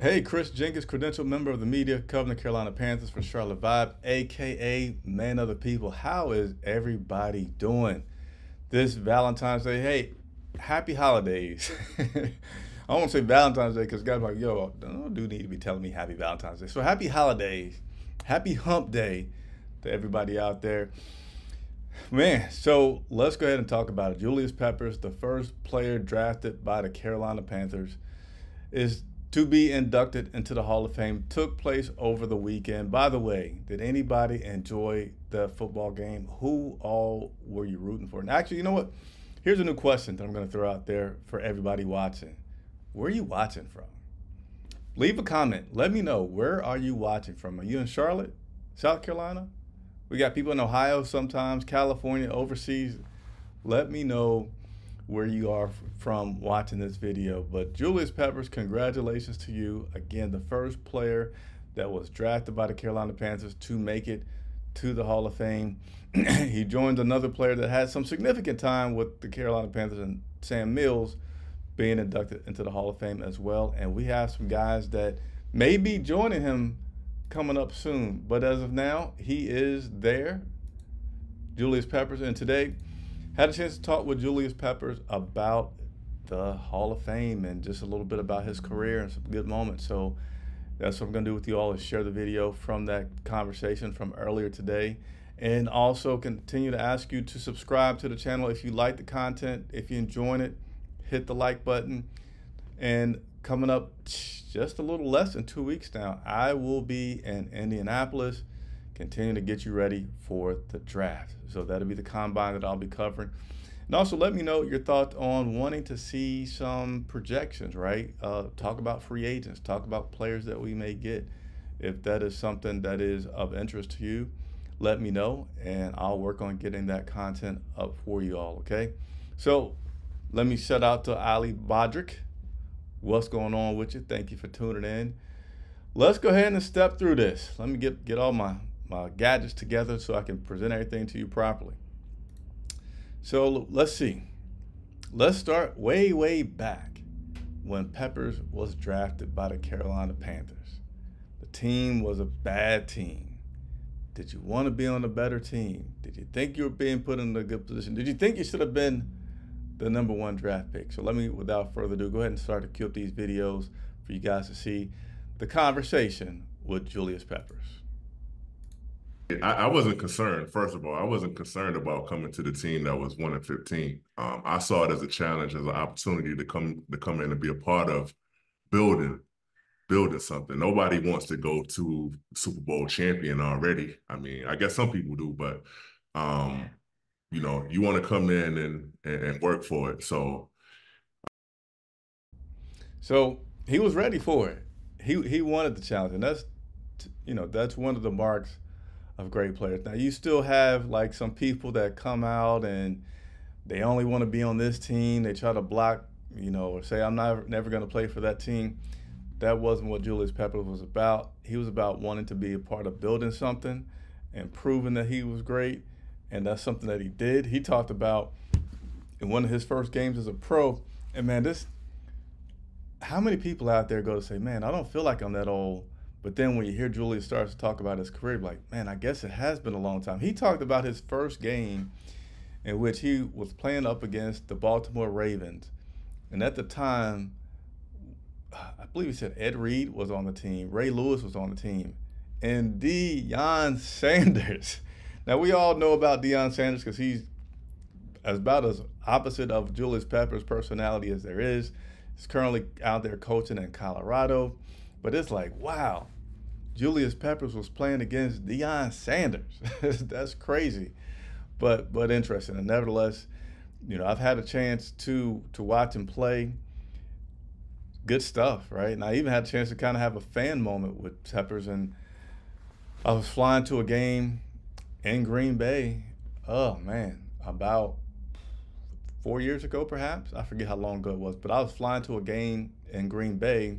Hey, Chris Jenkins, credential member of the media covering the Carolina Panthers for Charlotte Vibe, aka Man of the People. How is everybody doing this Valentine's Day? Hey, happy holidays. I won't say Valentine's Day because guys like, yo, don't do need to be telling me happy Valentine's Day. So happy holidays, happy hump day to everybody out there. Man, so let's go ahead and talk about it. Julius Peppers, the first player drafted by the Carolina Panthers, is to be inducted into the Hall of Fame took place over the weekend. By the way, did anybody enjoy the football game? Who all were you rooting for? And actually, you know what? Here's a new question that I'm going to throw out there for everybody watching. Where are you watching from? Leave a comment. Let me know where are you watching from? Are you in Charlotte, South Carolina? We got people in Ohio sometimes, California, overseas. Let me know where you are from watching this video. But Julius Peppers, congratulations to you. Again, the first player that was drafted by the Carolina Panthers to make it to the Hall of Fame. he joins another player that had some significant time with the Carolina Panthers and Sam Mills being inducted into the Hall of Fame as well. And we have some guys that may be joining him coming up soon. But as of now, he is there. Julius Peppers. And today, had a chance to talk with Julius Peppers about the Hall of Fame and just a little bit about his career and some good moments. So that's what I'm going to do with you all is share the video from that conversation from earlier today. And also continue to ask you to subscribe to the channel if you like the content, if you're enjoying it, hit the like button. And coming up just a little less than two weeks now, I will be in Indianapolis continue to get you ready for the draft. So that'll be the combine that I'll be covering. And also let me know your thoughts on wanting to see some projections, right? Uh, talk about free agents, talk about players that we may get. If that is something that is of interest to you, let me know and I'll work on getting that content up for you all, okay? So let me shout out to Ali Bodrick. What's going on with you? Thank you for tuning in. Let's go ahead and step through this. Let me get, get all my my gadgets together so I can present everything to you properly. So let's see. Let's start way, way back when Peppers was drafted by the Carolina Panthers. The team was a bad team. Did you want to be on a better team? Did you think you were being put in a good position? Did you think you should have been the number one draft pick? So let me, without further ado, go ahead and start to cue up these videos for you guys to see the conversation with Julius Peppers. I, I, wasn't concerned. First of all, I wasn't concerned about coming to the team that was one and fifteen. Um, I saw it as a challenge, as an opportunity to come to come in and be a part of building building something. Nobody wants to go to Super Bowl champion already. I mean, I guess some people do, but um, you know, you want to come in and, and work for it. So, so he was ready for it. He he wanted the challenge, and that's you know that's one of the marks of great players. Now you still have like some people that come out and they only want to be on this team. They try to block, you know, or say I'm not never going to play for that team. That wasn't what Julius Peppers was about. He was about wanting to be a part of building something and proving that he was great, and that's something that he did. He talked about in one of his first games as a pro, and man, this how many people out there go to say, man, I don't feel like I'm that old but then when you hear Julius starts to talk about his career, like, man, I guess it has been a long time. He talked about his first game in which he was playing up against the Baltimore Ravens. And at the time, I believe he said Ed Reed was on the team, Ray Lewis was on the team, and Deion Sanders. Now, we all know about Deion Sanders because he's as about as opposite of Julius Pepper's personality as there is. He's currently out there coaching in Colorado. But it's like, wow, Julius Peppers was playing against Deion Sanders. That's crazy, but but interesting. And nevertheless, you know, I've had a chance to to watch him play. Good stuff, right? And I even had a chance to kind of have a fan moment with Peppers. And I was flying to a game in Green Bay. Oh man, about four years ago, perhaps. I forget how long ago it was, but I was flying to a game in Green Bay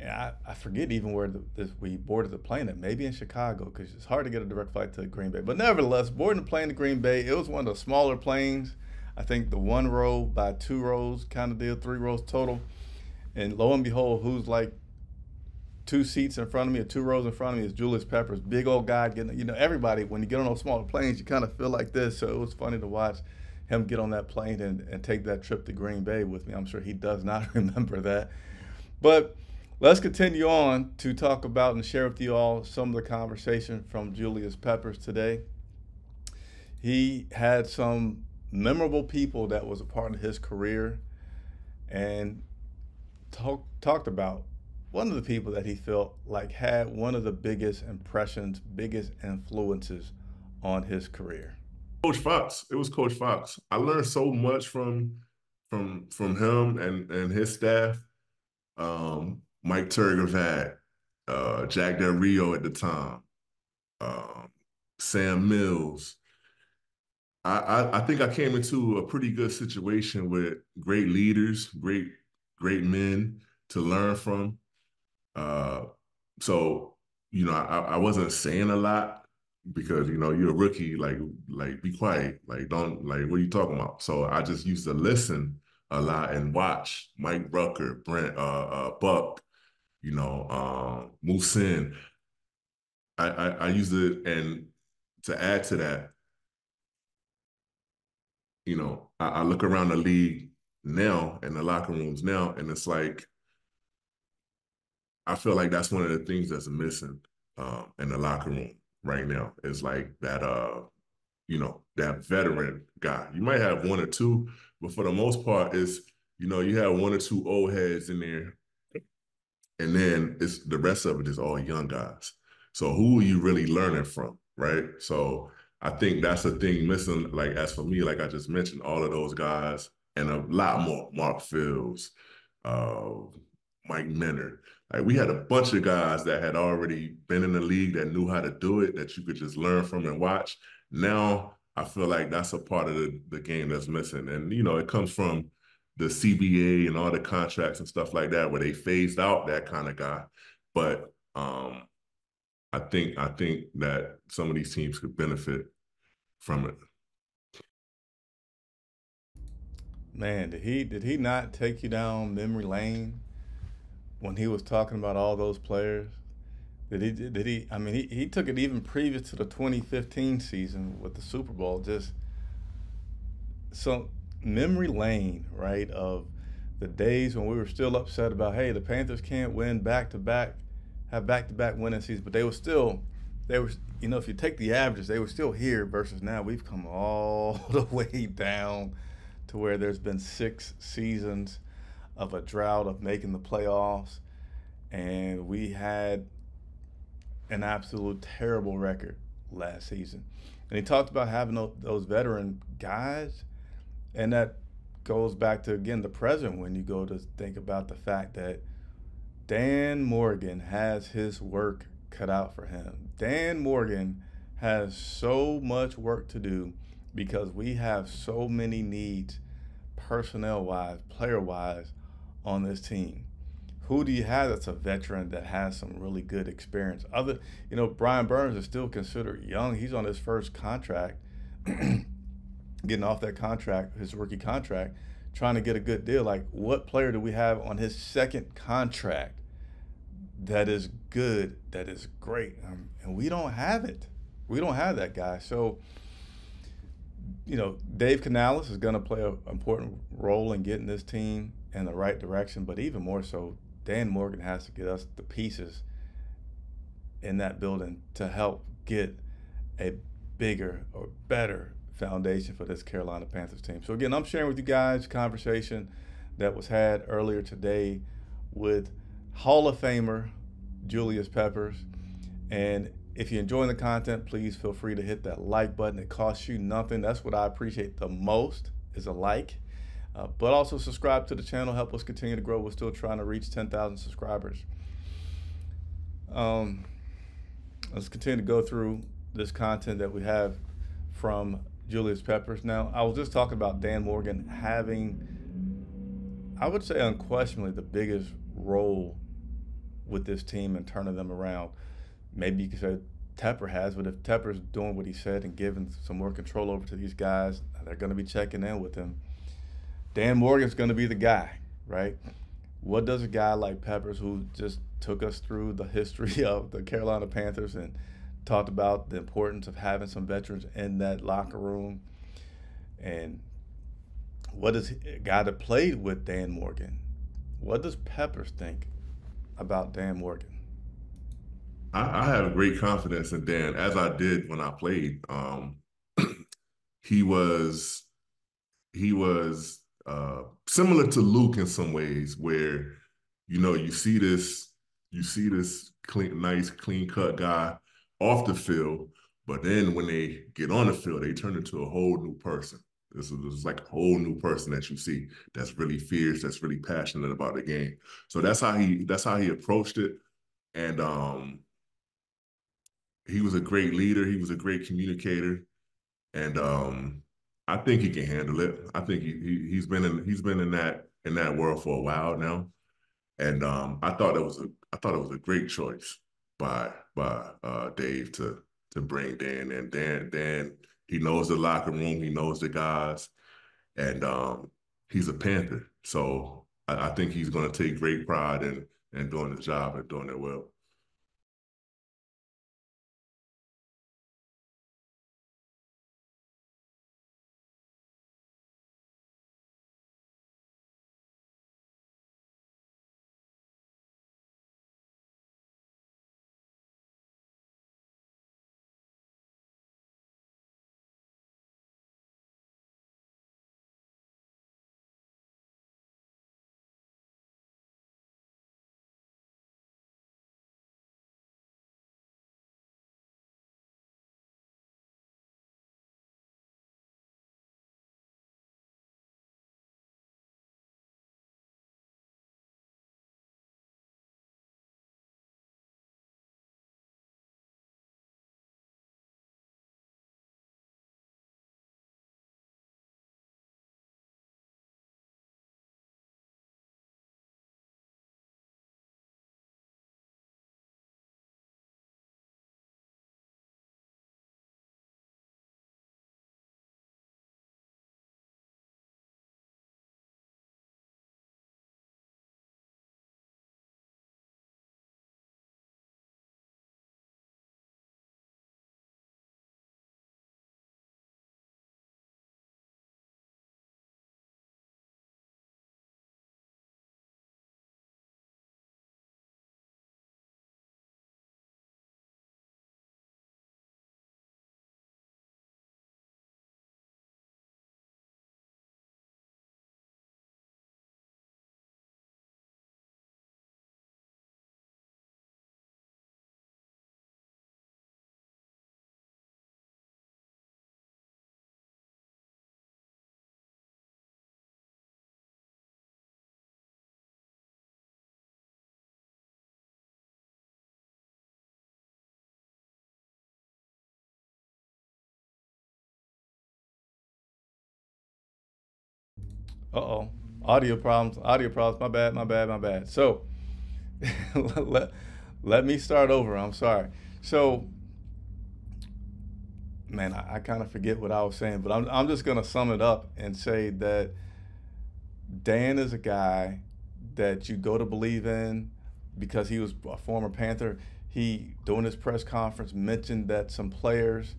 I, I forget even where the, we boarded the plane at, maybe in Chicago, because it's hard to get a direct flight to Green Bay. But nevertheless, boarding the plane to Green Bay, it was one of the smaller planes. I think the one row by two rows kind of deal, three rows total. And lo and behold, who's like two seats in front of me or two rows in front of me is Julius Peppers, big old guy. Getting, you know, everybody when you get on those smaller planes, you kind of feel like this. So it was funny to watch him get on that plane and, and take that trip to Green Bay with me. I'm sure he does not remember that. But let's continue on to talk about and share with you all some of the conversation from Julius Peppers today. He had some memorable people that was a part of his career and talk, talked about one of the people that he felt like had one of the biggest impressions, biggest influences on his career. Coach Fox. It was Coach Fox. I learned so much from from from him and and his staff. Um, Mike Trgovac, uh, Jack Del Rio at the time, um, Sam Mills. I, I, I think I came into a pretty good situation with great leaders, great great men to learn from. Uh, so you know, I, I wasn't saying a lot because you know you're a rookie. Like like be quiet. Like don't like what are you talking about? So I just used to listen a lot and watch Mike Rucker, Brent, uh, uh Buck, you know, um, Muhsin. I, I I used it and to add to that, you know, I, I look around the league now and the locker rooms now, and it's like I feel like that's one of the things that's missing um, in the locker room right now. Is like that, uh, you know, that veteran guy. You might have one or two, but for the most part, is you know, you have one or two old heads in there, and then it's the rest of it is all young guys. So who are you really learning from, right? So I think that's the thing missing. Like as for me, like I just mentioned, all of those guys and a lot more. Mark Fields, uh, Mike Minter. Like we had a bunch of guys that had already been in the league that knew how to do it, that you could just learn from and watch. Now I feel like that's a part of the, the game that's missing. And you know, it comes from the CBA and all the contracts and stuff like that, where they phased out that kind of guy. But um, I think I think that some of these teams could benefit from it. Man, did he did he not take you down memory lane when he was talking about all those players? Did he did he I mean he, he took it even previous to the 2015 season with the Super Bowl just so memory lane, right, of the days when we were still upset about hey, the Panthers can't win back to back have back to back winning seasons, but they were still they were you know, if you take the averages, they were still here versus now we've come all the way down to where there's been six seasons of a drought of making the playoffs, and we had an absolute terrible record last season. And he talked about having those veteran guys, and that goes back to again the present when you go to think about the fact that Dan Morgan has his work cut out for him. Dan Morgan has so much work to do because we have so many needs, personnel wise, player wise, on this team. Who do you have that's a veteran that has some really good experience? Other, you know, Brian Burns is still considered young. He's on his first contract, getting off that contract, his rookie contract, trying to get a good deal. Like, what player do we have on his second contract that is good, that is great? Um, and we don't have it. We don't have that guy. So, you know, Dave Canales is going to play an important role in getting this team in the right direction, but even more so, Dan Morgan has to get us the pieces in that building to help get a bigger or better foundation for this Carolina Panthers team. So again, I'm sharing with you guys conversation that was had earlier today with Hall of Famer Julius Peppers. And if you're enjoying the content, please feel free to hit that like button. It costs you nothing. That's what I appreciate the most is a like. Uh, but also subscribe to the channel, help us continue to grow. We're still trying to reach 10,000 subscribers. Um, let's continue to go through this content that we have from Julius Peppers. Now, I was just talking about Dan Morgan having, I would say, unquestionably the biggest role with this team and turning them around maybe you could say Tepper has, but if Tepper's doing what he said and giving some more control over to these guys, they're going to be checking in with him. Dan Morgan's going to be the guy, right? What does a guy like Peppers, who just took us through the history of the Carolina Panthers and talked about the importance of having some veterans in that locker room. And what does a guy that played with Dan Morgan, what does Peppers think about Dan Morgan? I, I have great confidence in Dan, as I did when I played. Um, he was he was uh, similar to Luke in some ways, where you know you see this you see this clean, nice, clean cut guy off the field, but then when they get on the field, they turn into a whole new person. This is, this is, like a whole new person that you see that's really fierce, that's really passionate about the game. So that's how he that's how he approached it. And um he was a great leader, he was a great communicator. And um I think he can handle it. I think he, he he's been in he's been in that in that world for a while now. And um I thought it was a I thought it was a great choice by by uh Dave to to bring Dan and Dan Dan he knows the locker room. He knows the guys, and um, he's a Panther. So I, I think he's going to take great pride in in doing the job and doing it well. Uh oh. Audio problems. Audio problems. My bad. My bad. My bad. So let, let me start over. I'm sorry. So, man, I, I kind of forget what I was saying, but I'm, I'm just going to sum it up and say that Dan is a guy that you go to believe in because he was a former Panther. He, during his press conference, mentioned that some players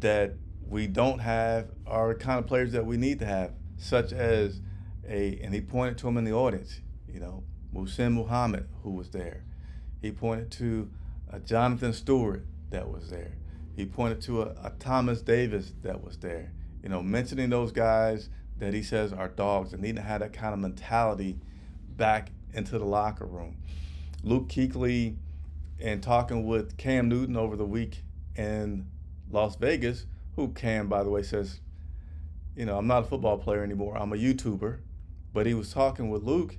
that we don't have are kind of players that we need to have such as a, and he pointed to him in the audience, you know, Muhsin Muhammad, who was there. He pointed to a Jonathan Stewart that was there. He pointed to a, a Thomas Davis that was there. You know, mentioning those guys that he says are dogs and need to have that kind of mentality back into the locker room. Luke Kuechly, and talking with Cam Newton over the week in Las Vegas, who Cam, by the way, says you know, I'm not a football player anymore. I'm a YouTuber. But he was talking with Luke,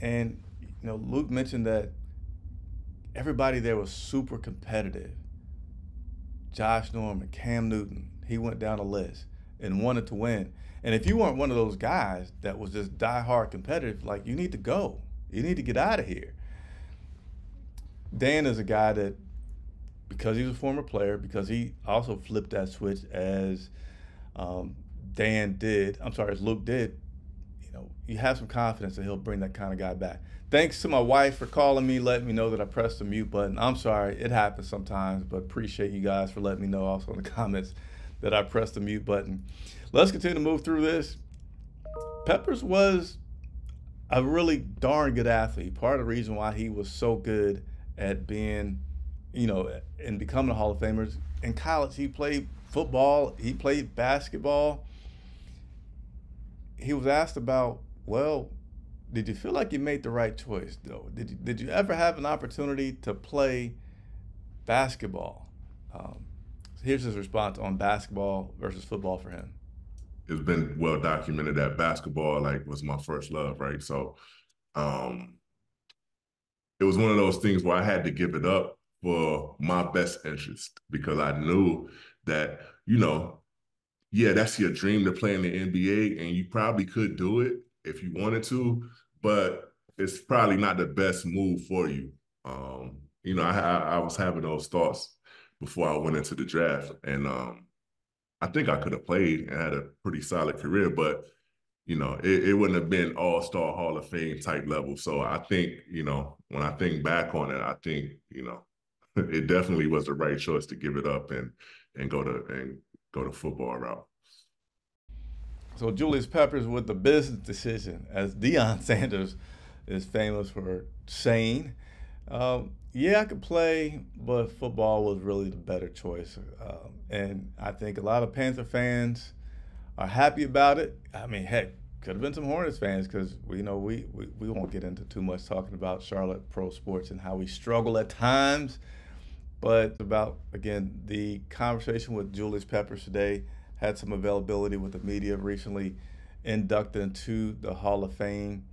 and you know, Luke mentioned that everybody there was super competitive. Josh Norman, Cam Newton, he went down a list and wanted to win. And if you weren't one of those guys that was just die-hard competitive, like you need to go. You need to get out of here. Dan is a guy that, because he's a former player, because he also flipped that switch as um, Dan did, I'm sorry, as Luke did, you know, you have some confidence that he'll bring that kind of guy back. Thanks to my wife for calling me, letting me know that I pressed the mute button. I'm sorry, it happens sometimes, but appreciate you guys for letting me know also in the comments that I pressed the mute button. Let's continue to move through this. Peppers was a really darn good athlete. Part of the reason why he was so good at being, you know, and becoming a Hall of Famer. In college, he played football, he played basketball. He was asked about, well, did you feel like you made the right choice though? Did you, did you ever have an opportunity to play basketball? Um, here's his response on basketball versus football for him it's been well documented that basketball like was my first love, right? So um it was one of those things where I had to give it up for my best interest because I knew that, you know, yeah, that's your dream to play in the NBA and you probably could do it if you wanted to, but it's probably not the best move for you. Um, you know, I, I was having those thoughts before I went into the draft and um I think I could have played and had a pretty solid career, but you know, it, it wouldn't have been all star Hall of Fame type level. So I think, you know, when I think back on it, I think, you know, it definitely was the right choice to give it up and and go to and go to football route. So Julius Peppers with the business decision, as Deion Sanders is famous for saying. Um, yeah, I could play, but football was really the better choice. Um, and I think a lot of Panther fans are happy about it. I mean, heck, could have been some Hornets fans because we know we, we, we won't get into too much talking about Charlotte pro sports and how we struggle at times. But about, again, the conversation with Julius Peppers today had some availability with the media recently inducted into the Hall of Fame.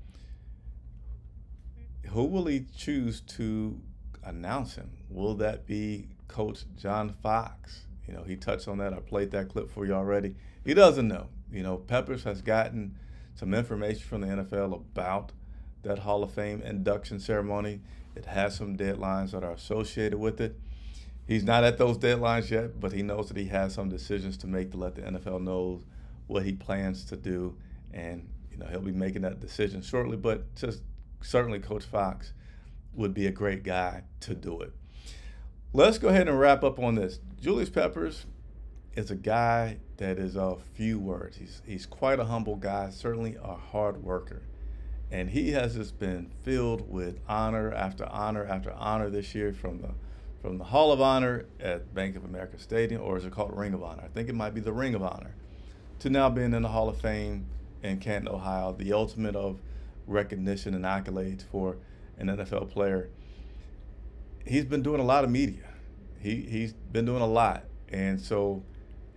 Who will he choose to announce him? Will that be Coach John Fox? You know, he touched on that. I played that clip for you already. He doesn't know. You know, Peppers has gotten some information from the NFL about that Hall of Fame induction ceremony. It has some deadlines that are associated with it. He's not at those deadlines yet, but he knows that he has some decisions to make to let the NFL know what he plans to do. And, you know, he'll be making that decision shortly. But just certainly Coach Fox would be a great guy to do it. Let's go ahead and wrap up on this. Julius Peppers is a guy that is a few words. He's he's quite a humble guy, certainly a hard worker. And he has just been filled with honor after honor after honor this year from the from the Hall of Honor at Bank of America Stadium, or is it called Ring of Honor? I think it might be the Ring of Honor, to now being in the Hall of Fame in Canton, Ohio, the ultimate of recognition and accolades for an NFL player, he's been doing a lot of media. He he's been doing a lot, and so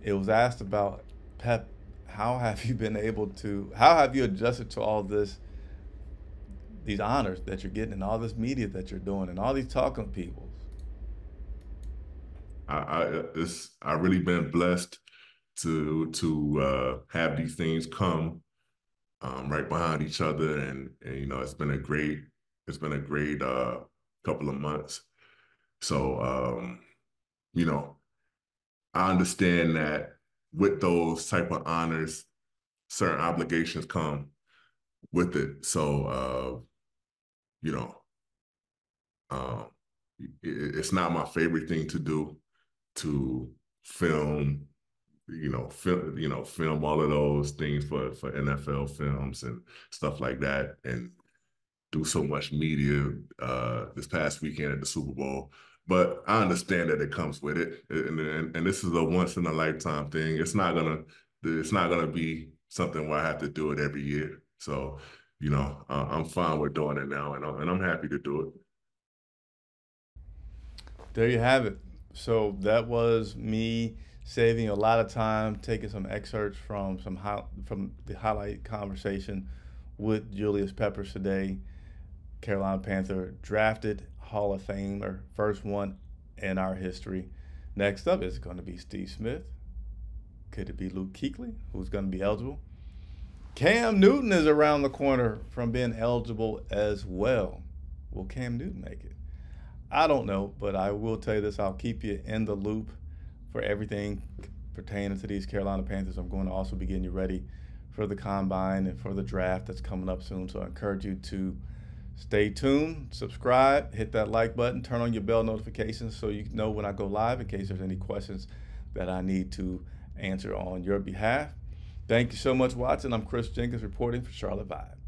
it was asked about Pep. How have you been able to? How have you adjusted to all this? These honors that you're getting, and all this media that you're doing, and all these talking people. I, I it's I really been blessed to to uh, have these things come um, right behind each other, and, and you know it's been a great it's been a great uh, couple of months. So, um, you know, I understand that with those type of honors, certain obligations come with it. So, uh, you know, um, it, it's not my favorite thing to do to film you know, film, you know, film all of those things for for NFL films and stuff like that, and do so much media uh, this past weekend at the Super Bowl. But I understand that it comes with it, and, and, and this is a once in a lifetime thing. It's not gonna it's not gonna be something where I have to do it every year. So, you know, uh, I'm fine with doing it now, and I'm, and I'm happy to do it. There you have it. So that was me saving a lot of time, taking some excerpts from some from the highlight conversation with Julius Peppers today. Carolina Panther drafted Hall of Famer, first one in our history. Next up is going to be Steve Smith. Could it be Luke Kuechly, who's going to be eligible? Cam Newton is around the corner from being eligible as well. Will Cam Newton make it? I don't know, but I will tell you this. I'll keep you in the loop for everything pertaining to these Carolina Panthers. I'm going to also be getting you ready for the combine and for the draft that's coming up soon. So I encourage you to stay tuned, subscribe, hit that like button, turn on your bell notifications so you know when I go live in case there's any questions that I need to answer on your behalf. Thank you so much for watching. I'm Chris Jenkins reporting for Charlotte Vibe.